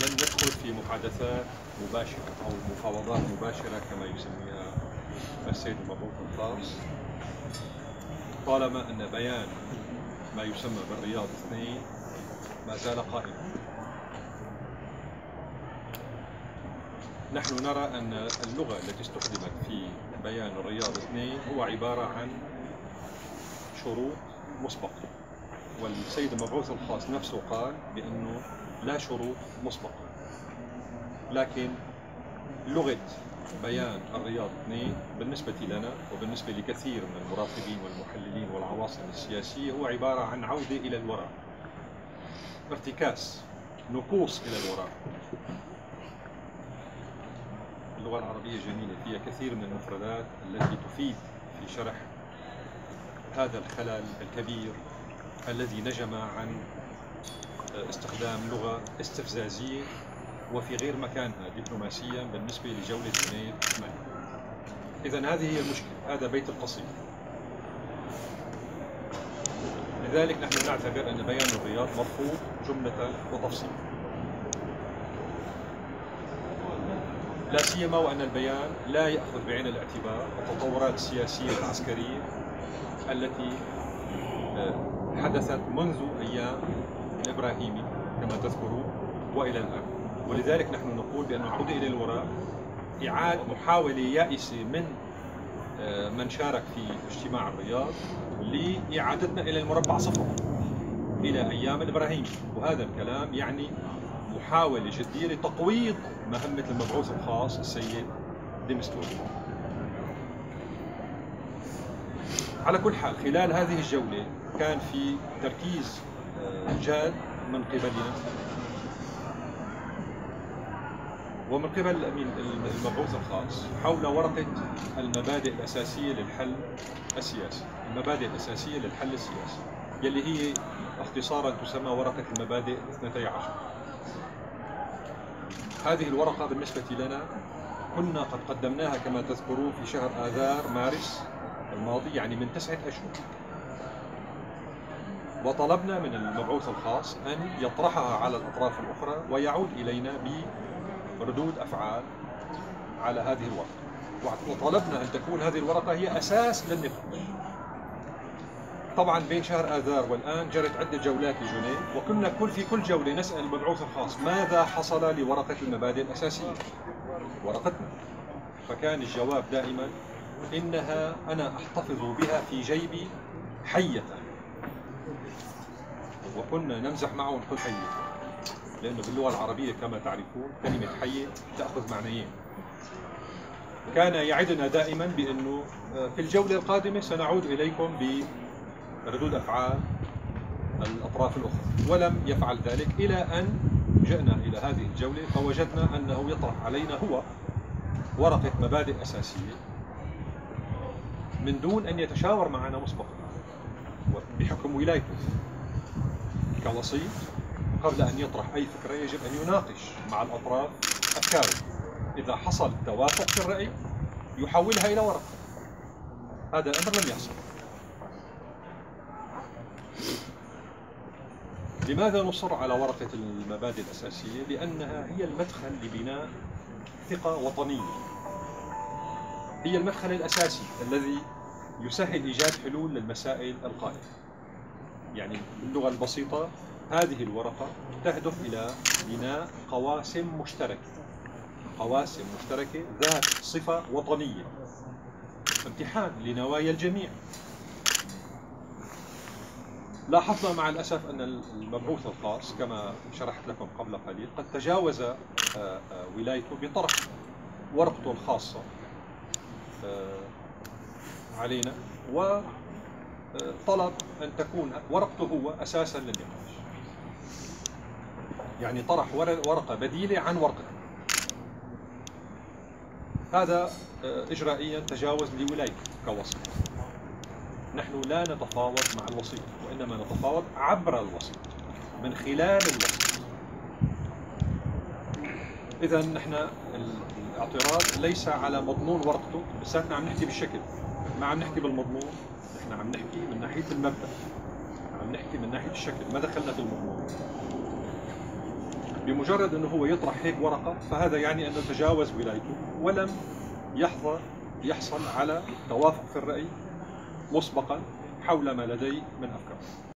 لن ندخل في محادثات مباشرة أو مفاوضات مباشرة كما يسميها السيد المبعوث الخاص. طالما أن بيان ما يسمى بالرياض اثنين ما زال قائما نحن نرى أن اللغة التي استخدمت في بيان الرياض اثنين هو عبارة عن شروط مسبقة والسيد المبعوث الخاص نفسه قال بأنه لا شروط مسبقة لكن لغة بيان الرياض اثنين بالنسبة لنا وبالنسبة لكثير من المراقبين والمحللين والعواصم السياسية هو عبارة عن عودة إلى الوراء. ارتكاس نكوص إلى الوراء. اللغة العربية جميلة فيها كثير من المفردات التي تفيد في شرح هذا الخلل الكبير الذي نجم عن استخدام لغة استفزازية وفي غير مكانها دبلوماسيا بالنسبة لجولة جنيف 8 إذا هذه هي المشكلة هذا بيت القصيد لذلك نحن نعتبر أن بيان الرياض مرفوض جملة وتفصيلا لا سيما وأن البيان لا يأخذ بعين الاعتبار التطورات السياسية العسكرية التي آه، حدثت منذ أيام الإبراهيمي كما تذكرون وإلى الآن. ولذلك نحن نقول بأن العودة إلى الوراء إعادة محاولة يائسة من آه، من شارك في اجتماع الرياض لإعادتنا إلى المربع صفر إلى أيام الإبراهيمي وهذا الكلام يعني محاولة جدية لتقويض مهمة المبعوث الخاص السيد ديمستوري على كل حال خلال هذه الجولة كان في تركيز آه، جاد من قبلنا. ومن قبل الأمين المبعوث الخاص حول ورقة المبادئ الأساسية للحل السياسي، المبادئ الأساسية للحل السياسي يلي هي اختصارا تسمى ورقة المبادئ 12 هذه الورقة بالنسبة لنا كنا قد قدمناها كما تذكرون في شهر آذار مارس الماضي يعني من تسعة أشهر وطلبنا من المبعوث الخاص أن يطرحها على الأطراف الأخرى ويعود إلينا بردود أفعال على هذه الورقة. وطلبنا أن تكون هذه الورقة هي أساس للنقاش طبعا بين شهر آذار والآن جرت عدة جولات لجنيف وكنا كل في كل جولة نسأل المبعوث الخاص ماذا حصل لورقة المبادئ الأساسية. ورقتنا. فكان الجواب دائما إنها أنا أحتفظ بها في جيبي حية. وكنا نمزح معه ونقول حية. لأنه باللغة العربية كما تعرفون كلمة حية تأخذ معنيين. كان يعدنا دائما بأنه آه، في الجولة القادمة سنعود إليكم ب ردود أفعال الأطراف الأخرى. ولم يفعل ذلك إلى أن جئنا إلى هذه الجولة فوجدنا أنه يطرح علينا هو ورقة مبادئ أساسية. من دون أن يتشاور معنا مسبقا. بحكم ولايته كوسيط قبل أن يطرح أي فكرة يجب أن يناقش مع الأطراف أفكاره إذا حصل توافق في الرأي يحولها إلى ورقة. هذا الأمر لم يحصل. لماذا نصر على ورقة المبادئ الأساسية؟ لأنها هي المدخل لبناء ثقة وطنية. هي المدخل الأساسي الذي يسهل إيجاد حلول للمسائل القائمة. يعني باللغة البسيطة هذه الورقة تهدف إلى بناء قواسم مشتركة. قواسم مشتركة ذات صفة وطنية. امتحان لنوايا الجميع. لاحظنا مع الأسف أن المبعوث الخاص كما شرحت لكم قبل قليل قد تجاوز آه، آه، ولايته بطرح. ورقته الخاصة علينا وطلب أن تكون ورقته هو أساسا للنقاش. يعني طرح ورقة بديلة عن ورقته هذا إجرائيا تجاوز لولايته كوسط نحن لا نتفاوض مع الوسيط وإنما نتفاوض عبر الوسيط من خلال الوسيط. إذا نحن الاعتراض ليس على مضمون ورقته بساتنا عم نحكي بالشكل. ما عم نحكي بالمضمون نحن عم نحكي من ناحية المبدأ. عم بنحكي من ناحية الشكل ما دخلنا في المضمون. بمجرد إنه هو يطرح هيك ورقة فهذا يعني أنه تجاوز ولايته ولم يحظى يحصل على توافق في الرأي مسبقا حول ما لدي من أفكار.